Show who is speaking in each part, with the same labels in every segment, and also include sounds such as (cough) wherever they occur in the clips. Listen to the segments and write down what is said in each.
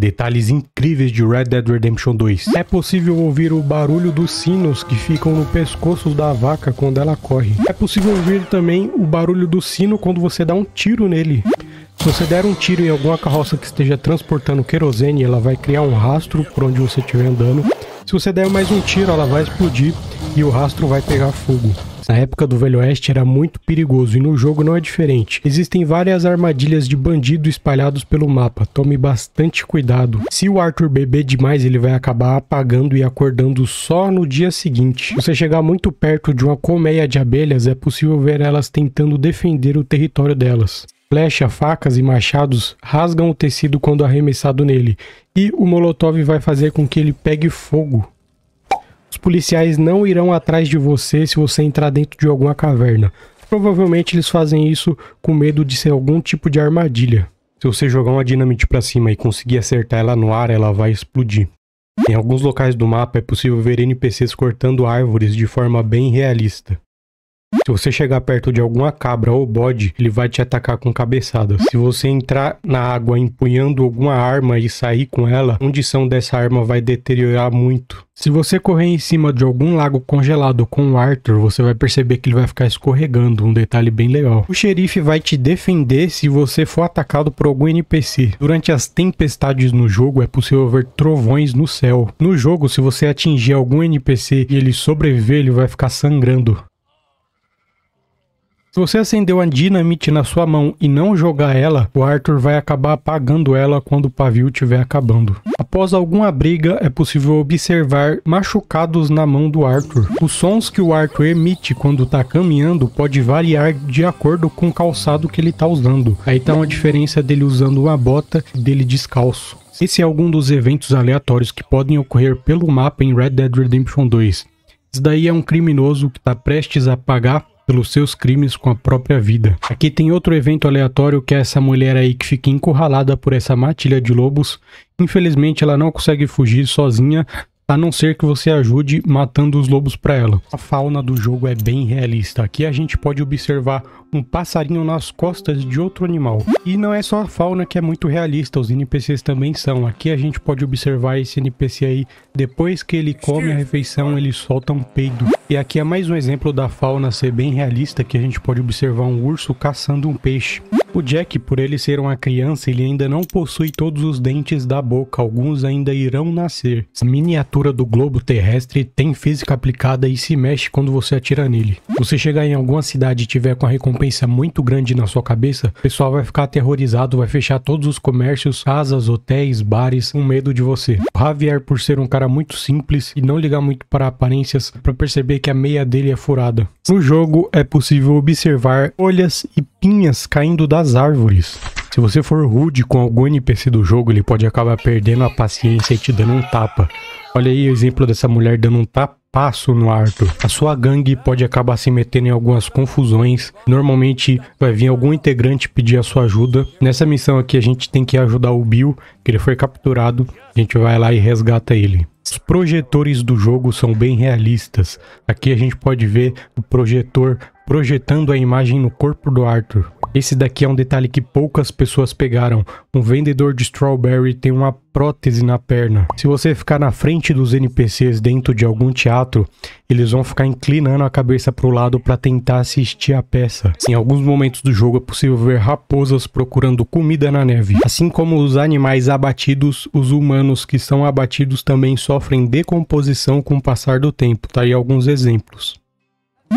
Speaker 1: Detalhes incríveis de Red Dead Redemption 2. É possível ouvir o barulho dos sinos que ficam no pescoço da vaca quando ela corre. É possível ouvir também o barulho do sino quando você dá um tiro nele. Se você der um tiro em alguma carroça que esteja transportando querosene, ela vai criar um rastro por onde você estiver andando. Se você der mais um tiro, ela vai explodir e o rastro vai pegar fogo. Na época do Velho Oeste era muito perigoso e no jogo não é diferente. Existem várias armadilhas de bandido espalhados pelo mapa, tome bastante cuidado. Se o Arthur beber demais, ele vai acabar apagando e acordando só no dia seguinte. Se você chegar muito perto de uma colmeia de abelhas, é possível ver elas tentando defender o território delas. Flecha, facas e machados rasgam o tecido quando arremessado nele, e o molotov vai fazer com que ele pegue fogo. Os policiais não irão atrás de você se você entrar dentro de alguma caverna. Provavelmente eles fazem isso com medo de ser algum tipo de armadilha. Se você jogar uma dinamite para cima e conseguir acertar ela no ar, ela vai explodir. Em alguns locais do mapa é possível ver NPCs cortando árvores de forma bem realista. Se você chegar perto de alguma cabra ou bode, ele vai te atacar com cabeçadas. Se você entrar na água empunhando alguma arma e sair com ela, a condição dessa arma vai deteriorar muito. Se você correr em cima de algum lago congelado com o Arthur, você vai perceber que ele vai ficar escorregando, um detalhe bem legal. O xerife vai te defender se você for atacado por algum NPC. Durante as tempestades no jogo, é possível ver trovões no céu. No jogo, se você atingir algum NPC e ele sobreviver, ele vai ficar sangrando. Se você acendeu a dinamite na sua mão e não jogar ela, o Arthur vai acabar apagando ela quando o pavio estiver acabando. Após alguma briga, é possível observar machucados na mão do Arthur. Os sons que o Arthur emite quando está caminhando pode variar de acordo com o calçado que ele está usando. Aí tá uma diferença dele usando uma bota e dele descalço. Esse é algum dos eventos aleatórios que podem ocorrer pelo mapa em Red Dead Redemption 2. Isso daí é um criminoso que está prestes a pagar pelos seus crimes com a própria vida. Aqui tem outro evento aleatório que é essa mulher aí que fica encurralada por essa matilha de lobos. Infelizmente ela não consegue fugir sozinha, a não ser que você ajude matando os lobos para ela. A fauna do jogo é bem realista. Aqui a gente pode observar um passarinho nas costas de outro animal. E não é só a fauna que é muito realista, os NPCs também são. Aqui a gente pode observar esse NPC aí, depois que ele come a refeição, ele solta um peido. E aqui é mais um exemplo da fauna ser bem realista, que a gente pode observar um urso caçando um peixe. O Jack, por ele ser uma criança, ele ainda não possui todos os dentes da boca, alguns ainda irão nascer. A miniatura do globo terrestre tem física aplicada e se mexe quando você atira nele. Se você chegar em alguma cidade e tiver com a recompensa muito grande na sua cabeça, o pessoal vai ficar aterrorizado, vai fechar todos os comércios, casas, hotéis, bares, com medo de você. O Javier, por ser um cara muito simples e não ligar muito para aparências, para perceber que a meia dele é furada. No jogo é possível observar folhas e pinhas caindo das árvores. Se você for rude com algum NPC do jogo, ele pode acabar perdendo a paciência e te dando um tapa. Olha aí o exemplo dessa mulher dando um tapaço no Arthur. A sua gangue pode acabar se metendo em algumas confusões. Normalmente vai vir algum integrante pedir a sua ajuda. Nessa missão aqui a gente tem que ajudar o Bill, que ele foi capturado. A gente vai lá e resgata ele. Os projetores do jogo são bem realistas. Aqui a gente pode ver o projetor projetando a imagem no corpo do Arthur. Esse daqui é um detalhe que poucas pessoas pegaram. Um vendedor de strawberry tem uma prótese na perna. Se você ficar na frente dos NPCs dentro de algum teatro, eles vão ficar inclinando a cabeça para o lado para tentar assistir a peça. Em alguns momentos do jogo é possível ver raposas procurando comida na neve. Assim como os animais abatidos, os humanos que são abatidos também sofrem decomposição com o passar do tempo. Tá aí alguns exemplos.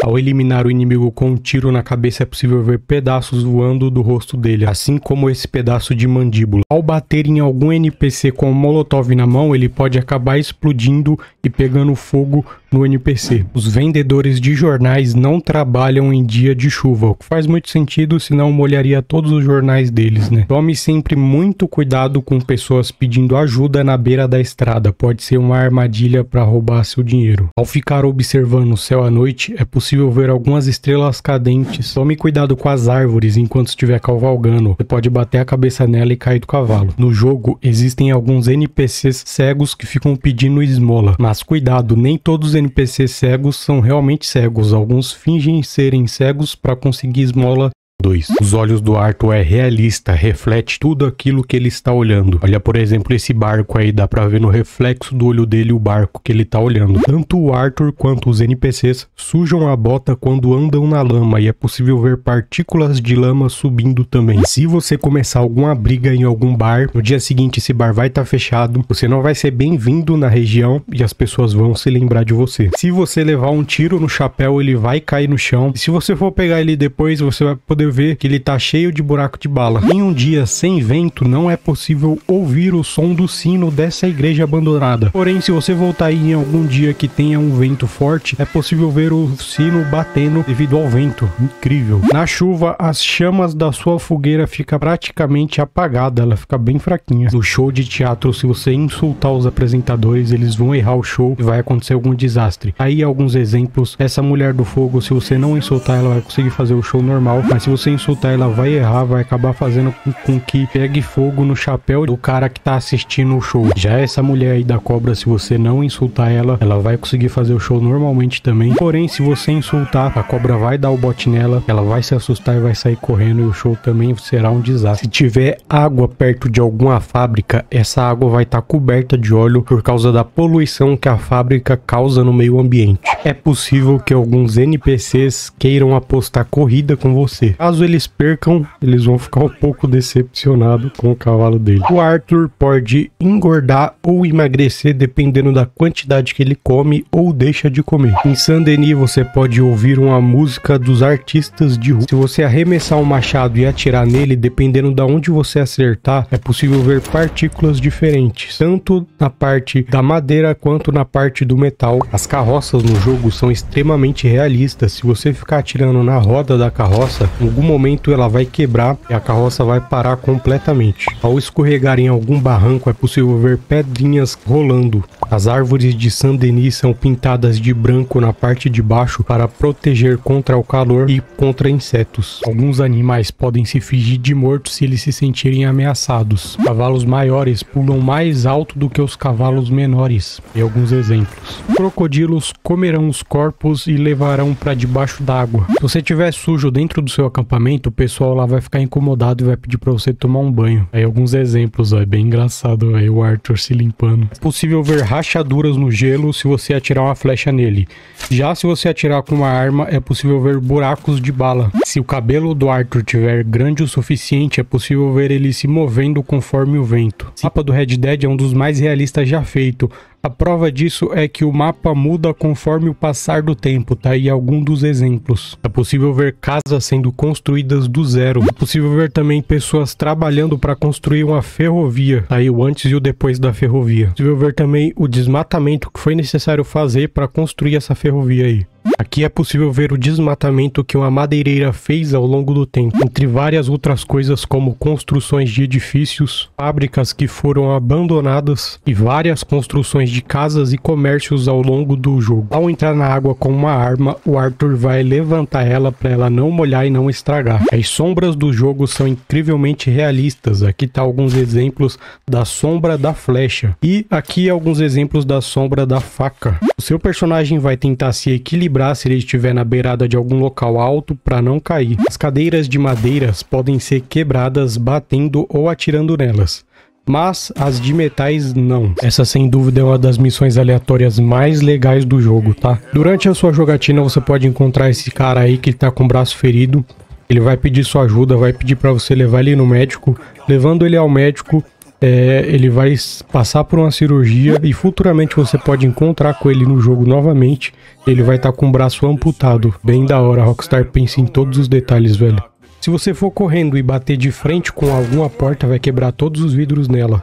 Speaker 1: Ao eliminar o inimigo com um tiro na cabeça é possível ver pedaços voando do rosto dele, assim como esse pedaço de mandíbula. Ao bater em algum NPC com um molotov na mão, ele pode acabar explodindo e pegando fogo no NPC. Os vendedores de jornais não trabalham em dia de chuva, o que faz muito sentido, senão molharia todos os jornais deles, né? Tome sempre muito cuidado com pessoas pedindo ajuda na beira da estrada, pode ser uma armadilha para roubar seu dinheiro. Ao ficar observando o céu à noite, é possível ver algumas estrelas cadentes. Tome cuidado com as árvores enquanto estiver cavalgando, você pode bater a cabeça nela e cair do cavalo. No jogo, existem alguns NPCs cegos que ficam pedindo esmola, mas cuidado, nem todos os NPCs cegos são realmente cegos. Alguns fingem serem cegos para conseguir esmola 2. Os olhos do Arthur é realista, reflete tudo aquilo que ele está olhando. Olha, por exemplo, esse barco aí, dá pra ver no reflexo do olho dele o barco que ele tá olhando. Tanto o Arthur quanto os NPCs sujam a bota quando andam na lama e é possível ver partículas de lama subindo também. Se você começar alguma briga em algum bar, no dia seguinte esse bar vai estar tá fechado, você não vai ser bem-vindo na região e as pessoas vão se lembrar de você. Se você levar um tiro no chapéu, ele vai cair no chão. E se você for pegar ele depois, você vai poder ver que ele tá cheio de buraco de bala. Em um dia sem vento, não é possível ouvir o som do sino dessa igreja abandonada. Porém, se você voltar aí em algum dia que tenha um vento forte, é possível ver o sino batendo devido ao vento. Incrível. Na chuva, as chamas da sua fogueira fica praticamente apagada, ela fica bem fraquinha. No show de teatro, se você insultar os apresentadores, eles vão errar o show e vai acontecer algum desastre. Aí alguns exemplos, essa mulher do fogo, se você não insultar, ela vai conseguir fazer o show normal, mas se você insultar, ela vai errar, vai acabar fazendo com, com que pegue fogo no chapéu do cara que tá assistindo o show. Já essa mulher aí da cobra, se você não insultar ela, ela vai conseguir fazer o show normalmente também. Porém, se você insultar, a cobra vai dar o bote nela, ela vai se assustar e vai sair correndo e o show também será um desastre. Se tiver água perto de alguma fábrica, essa água vai estar tá coberta de óleo por causa da poluição que a fábrica causa no meio ambiente. É possível que alguns NPCs queiram apostar corrida com você. Caso eles percam, eles vão ficar um pouco decepcionados com o cavalo dele. O Arthur pode engordar ou emagrecer dependendo da quantidade que ele come ou deixa de comer. Em Saint-Denis você pode ouvir uma música dos artistas de rua. Se você arremessar um machado e atirar nele, dependendo da de onde você acertar, é possível ver partículas diferentes, tanto na parte da madeira quanto na parte do metal. As carroças no jogo são extremamente realistas. Se você ficar atirando na roda da carroça, algum momento ela vai quebrar e a carroça vai parar completamente. Ao escorregar em algum barranco, é possível ver pedrinhas rolando. As árvores de Saint-Denis são pintadas de branco na parte de baixo para proteger contra o calor e contra insetos. Alguns animais podem se fingir de mortos se eles se sentirem ameaçados. Cavalos maiores pulam mais alto do que os cavalos menores. E alguns exemplos. Crocodilos comerão os corpos e levarão para debaixo d'água. Se você estiver sujo dentro do seu acampamento, o pessoal lá vai ficar incomodado e vai pedir para você tomar um banho. Aí alguns exemplos, ó, é bem engraçado aí o Arthur se limpando. É possível ver rachaduras no gelo se você atirar uma flecha nele. Já se você atirar com uma arma, é possível ver buracos de bala. Se o cabelo do Arthur tiver grande o suficiente, é possível ver ele se movendo conforme o vento. O mapa do Red Dead é um dos mais realistas já feito. A prova disso é que o mapa muda conforme o passar do tempo, tá aí algum dos exemplos. É possível ver casas sendo construídas do zero. É possível ver também pessoas trabalhando para construir uma ferrovia, tá aí o antes e o depois da ferrovia. É possível ver também o desmatamento que foi necessário fazer para construir essa ferrovia aí. Aqui é possível ver o desmatamento que uma madeireira fez ao longo do tempo, entre várias outras coisas como construções de edifícios, fábricas que foram abandonadas e várias construções de casas e comércios ao longo do jogo. Ao entrar na água com uma arma, o Arthur vai levantar ela para ela não molhar e não estragar. As sombras do jogo são incrivelmente realistas. Aqui tá alguns exemplos da sombra da flecha e aqui alguns exemplos da sombra da faca. O seu personagem vai tentar se equilibrar equilibrar se ele estiver na beirada de algum local alto para não cair. As cadeiras de madeiras podem ser quebradas batendo ou atirando nelas mas as de metais não. Essa sem dúvida é uma das missões aleatórias mais legais do jogo, tá? Durante a sua jogatina você pode encontrar esse cara aí que tá com o braço ferido. Ele vai pedir sua ajuda, vai pedir para você levar ele no médico. Levando ele ao médico, é, ele vai passar por uma cirurgia e futuramente você pode encontrar com ele no jogo novamente. Ele vai estar tá com o braço amputado. Bem da hora, Rockstar pensa em todos os detalhes, velho. Se você for correndo e bater de frente com alguma porta, vai quebrar todos os vidros nela.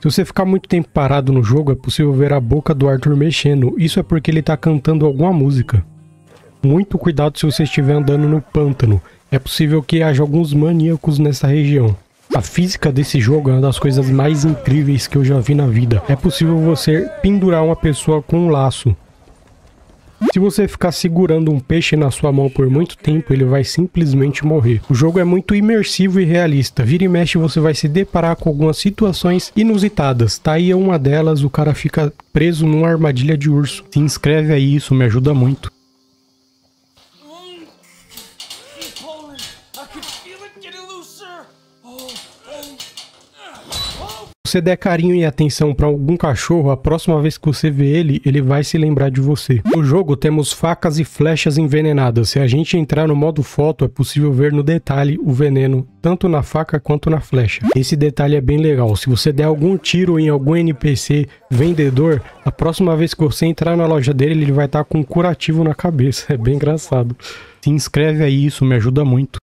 Speaker 1: Se você ficar muito tempo parado no jogo, é possível ver a boca do Arthur mexendo. Isso é porque ele está cantando alguma música. Muito cuidado se você estiver andando no pântano. É possível que haja alguns maníacos nessa região. A física desse jogo é uma das coisas mais incríveis que eu já vi na vida. É possível você pendurar uma pessoa com um laço. Se você ficar segurando um peixe na sua mão por muito tempo, ele vai simplesmente morrer. O jogo é muito imersivo e realista. Vira e mexe você vai se deparar com algumas situações inusitadas. Tá aí uma delas, o cara fica preso numa armadilha de urso. Se inscreve aí, isso me ajuda muito. Você der carinho e atenção para algum cachorro, a próxima vez que você vê ele, ele vai se lembrar de você. No jogo temos facas e flechas envenenadas. Se a gente entrar no modo foto, é possível ver no detalhe o veneno, tanto na faca quanto na flecha. Esse detalhe é bem legal. Se você der algum tiro em algum NPC vendedor, a próxima vez que você entrar na loja dele, ele vai estar com um curativo na cabeça. (laughs) É bem engraçado. Se inscreve aí, isso me ajuda muito.